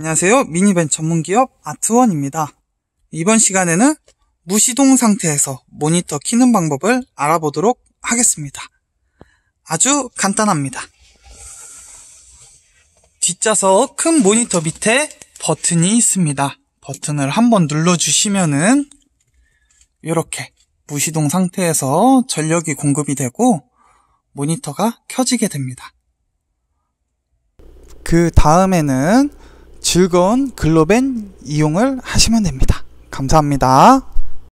안녕하세요. 미니밴 전문기업 아트원입니다. 이번 시간에는 무시동 상태에서 모니터 키는 방법을 알아보도록 하겠습니다. 아주 간단합니다. 뒷좌석 큰 모니터 밑에 버튼이 있습니다. 버튼을 한번 눌러주시면은 이렇게 무시동 상태에서 전력이 공급이 되고 모니터가 켜지게 됩니다. 그 다음에는 즐거운 글로벤 이용을 하시면 됩니다. 감사합니다.